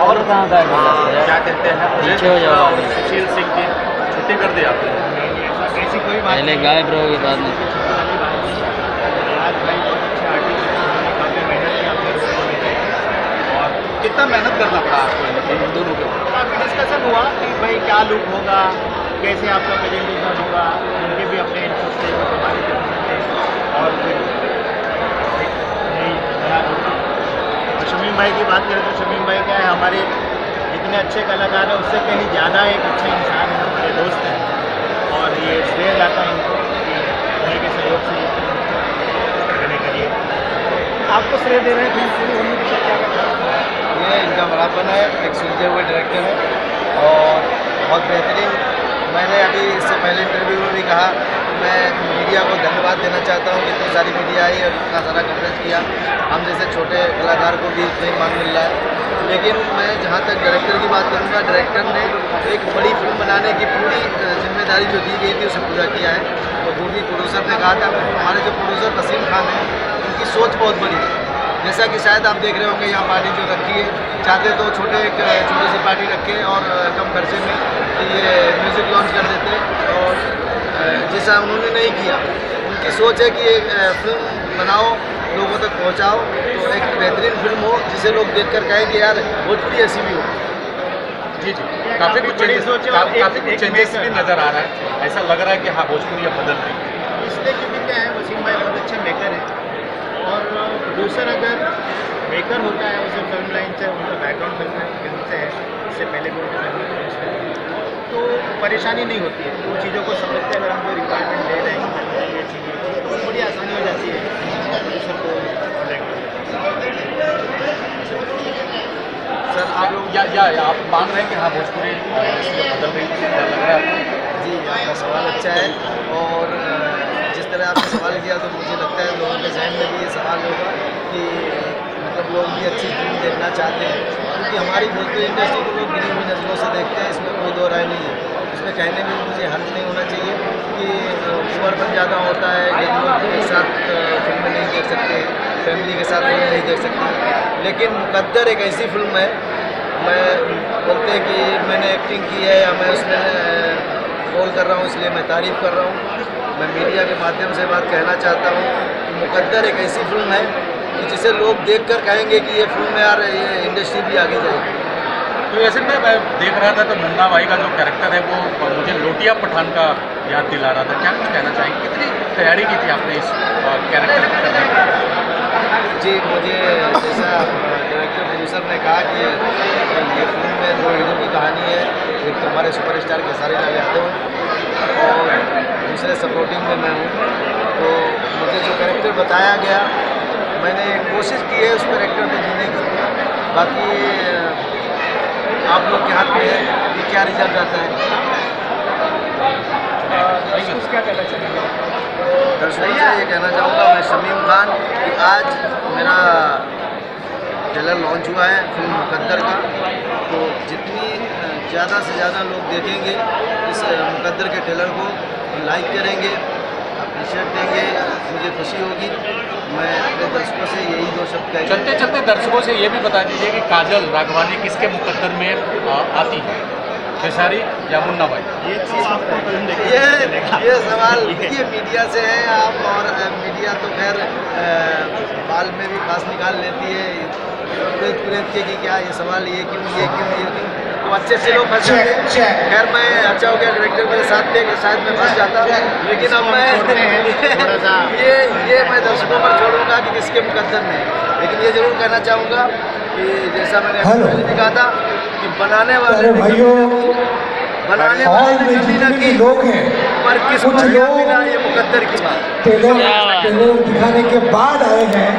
और क्या कहते हैं हो सुशील सिंह की छुट्टी कर दी आपने। ऐसी पहले गायब रहोगे बाद में। आज भाई बहुत आर्टिस्ट काफ़ी मेहनत की आपने रोल में और कितना मेहनत करना पड़ा आपको इन दोनों के डिस्कशन हुआ कि भाई क्या लुक होगा कैसे आपका प्रेजेंटेशन होगा उनके भी अपने इंटरेस्ट थे कुछ हमारे इंटरेस्ट थे और फिर एक नई नया look। और शमीम भाई की बात करें तो शमीम भाई क्या है हमारे इतने अच्छे कलाकार हैं उससे कहीं ज़्यादा एक अच्छे इंसान हैं हमारे दोस्त हैं। और ये श्रेय जाता है इनको कि भाई के सहयोग से करने के लिए आपको श्रेय दे रहे हैं फ़िल्म पूरी होने के क्या ये इनका बड़ापन है एक सुलझे हुए डायरेक्टर है। और बहुत बेहतरीन मैंने अभी इससे पहले इंटरव्यू में भी कहा मैं मीडिया को धन्यवाद देना चाहता हूँ इतनी सारी मीडिया आई और इतना सारा कवरेज किया। हम जैसे छोटे कलाकार को भी इतना ही मान मिल रहा है। लेकिन मैं जहाँ तक डायरेक्टर की बात करूँगा डायरेक्टर ने एक बड़ी फ़िल्म बनाने की पूरी ज़िम्मेदारी जो दी गई थी, उसे पूरा किया है। तो वो भी प्रोड्यूसर ने कहा था। हमारे जो प्रोड्यूसर वसीम खान हैं, उनकी सोच बहुत बड़ी है। जैसा कि शायद आप देख रहे होंगे, यहाँ पार्टी जो रखी है, चाहते तो छोटे एक छोटी सी पार्टी रखे और कम खर्चे में ये म्यूज़िक लॉन्च कर देते। और जैसा उन्होंने नहीं किया। उनकी सोच है कि एक फ़िल्म बनाओ लोगों तक पहुँचाओ तो एक बेहतरीन फ़िल्म हो जिसे लोग देख कर कहें कि यार भोजपुरी ऐसी भी हो। जी जी। काफ़ी कुछ है काफ़ी कुछ चेंजेस भी नज़र आ रहा है। ऐसा लग रहा है कि हाँ भोजपुरी अब बदल रही है। इसलिए क्योंकि क्या है वसीम भाई बहुत अच्छे मेकर हैं। और प्रोड्यूसर अगर मेकर होता है उसे फ़िल्म लाइन से उनका बैकग्राउंड फ़िल्म फ़िल्म से है। इससे पहले भी उन्होंने फ़िल्म produced है तो परेशानी नहीं होती है। वो चीज़ों को समझते अगर हम कोई रिक्वायरमेंट दे रहे हैं चाहिए तो बड़ी आसानी हो जाती है। सर आप लोग या या या आप मान रहे हैं कि हाँ भोजपुरी बदल रही है क्या लग रहा है जी आपका सवाल अच्छा है। और जिस तरह आपने सवाल किया तो मुझे लगता है लोगों के जहन में भी ये सवाल होगा कि मतलब लोग भी अच्छी फ़िल्म देखना चाहते हैं। क्योंकि हमारी भोजपुरी इंडस्ट्री को लोग हुई नज़रों से देखते हैं इसमें कोई दो राय नहीं है। इसमें कहने में मुझे हर्ज नहीं होना चाहिए कि उम्रपन ज़्यादा होता है कि साथ फ़िल्में नहीं देख सकते, फैमिली के साथ फ़िल्म नहीं देख सकते। लेकिन मुकद्दर एक ऐसी फ़िल्म है, मैं बोलते हैं कि मैंने एक्टिंग की है या मैं उसमें रोल कर रहा हूँ, इसलिए मैं तारीफ़ कर रहा हूँ। मैं मीडिया के माध्यम से बात कहना चाहता हूँ कि मुकद्दर एक ऐसी फ़िल्म है कि जिसे लोग देख कर कहेंगे कि ये फ़िल्म यार ये इंडस्ट्री भी आगे जाएगी। तो ऐसे में मैं देख रहा था तो मुन्ना भाई का जो कैरेक्टर है, वो मुझे लोटिया पठान का याद दिला रहा था। क्या कुछ कहना चाहेंगे? कितनी तैयारी की थी आपने इस कैरेक्टर करने जी, मुझे जैसा डायरेक्टर प्रोड्यूसर ने कहा कि ये फ़िल्म में दो हीरो की कहानी है। एक तो हमारे सुपरस्टार खेसारी लाल यादव और दूसरे सपोर्टिंग में मैं हूँ। तो मुझे जो कैरेक्टर बताया गया, मैंने कोशिश की है उस कैरेक्टर को जीने की। बाकी आप लोग के हाथ में है कि क्या रिज़ल्ट आता है? क्या कहना चाहिए दर्शकों से ये कहना चाहूँगा मैं शमीम खान कि आज मेरा ट्रेलर लॉन्च हुआ है फ़िल्म मुकद्दर का। तो जितनी ज़्यादा से ज़्यादा लोग देखेंगे इस मुकद्दर के ट्रेलर को लाइक करेंगे अप्रिशिएट देंगे मुझे खुशी होगी। मैं अपने दर्शकों से यही दो शब्द कह चलते चलते दर्शकों से ये भी बता दीजिए कि काजल राघवानी किसके मुकद्दर में आती है? खेसारी या मुन्ना भाई ये चीज़ आपको ये ये सवाल ये मीडिया से है आप और मीडिया तो खैर बाल में भी फांस निकाल लेती है। प्रेत प्रेत के कि क्या ये सवाल ये क्यों ये क्यों ये क्यों? तो अच्छे अच्छे लोग फंसे होंगे खैर मैं अच्छा हो गया डायरेक्टर मेरे साथ थे कि शायद मैं फंस जाता। लेकिन अब मैं हैं, सा। ये ये मैं दर्शकों पर छोड़ूँगा कि किसके मुकद्दर में लेकिन ये ज़रूर कहना चाहूँगा कि जैसा मैंने हेलो। पहले भी कहा था कि बनाने वाले अरे ने भाइयों बनाने वाले कभी ना की लोग हैं पर किस कुछ लोग मिला ये मुकद्दर की बात। दिखाने के बाद आए हैं।